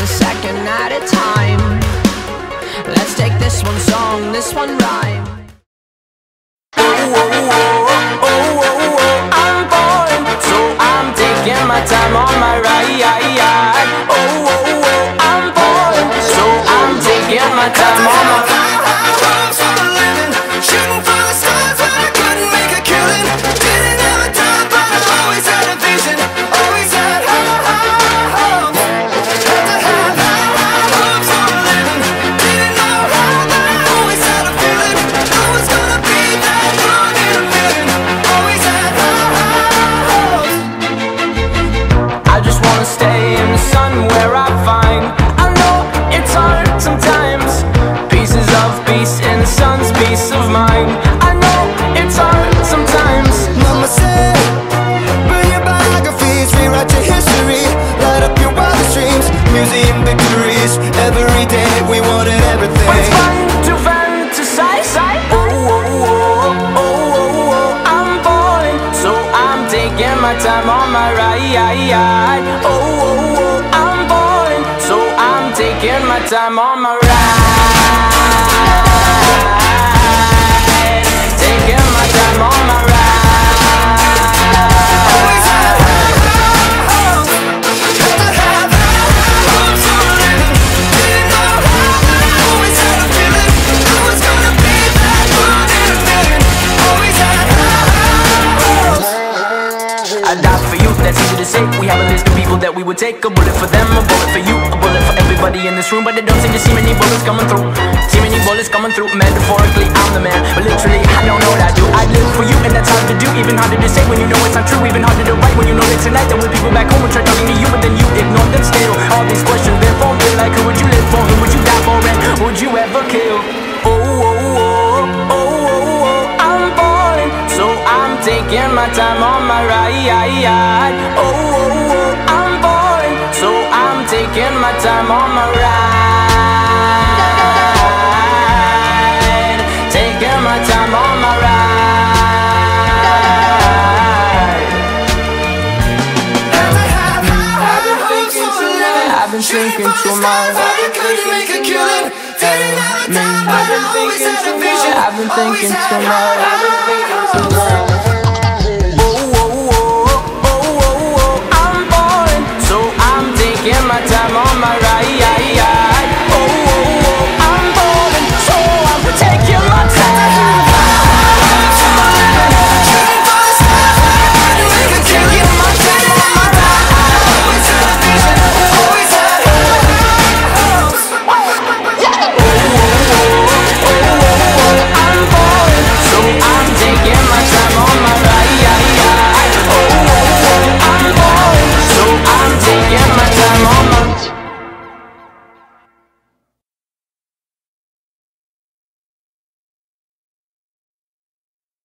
a second at a time. Let's take this one song, this one rhyme. Oh, oh, oh, I'm bored, so I'm taking my time on my ride. Oh, oh, oh, I'm bored, so I'm taking my time on my where I find. I know it's hard sometimes. Pieces of peace in the sun's peace of mind. I know it's hard sometimes. Mama said, burn your biographies, rewrite your history, light up your wildest dreams, museum victories. Every day we wanted everything. But it's fun to fantasize Oh, oh, oh, oh, oh, oh, I'm falling So I'm taking my time on my ride oh, taking my time on my ride that's easy to say We have a list of people that we would take. A bullet for them, a bullet for you A bullet for everybody in this room. But it don't seem to see many bullets coming through. See many bullets coming through. Metaphorically, I'm the man But literally, I don't know what I do. I live for you and that's hard to do. Even harder to say when you know it's not true. Even harder to write when you know that tonight There were people back home who tried talking to you But then you ignored them still. All these questions they're taking my time on my ride Oh, oh, oh, I'm falling So I'm taking my time on my ride Taking my time on my ride have high hopes for a living. I've been thinking too much I couldn't make a killing. Didn't have a time, but I always had a vision. I've been Always thinking had too much I've been thinking too much on my right.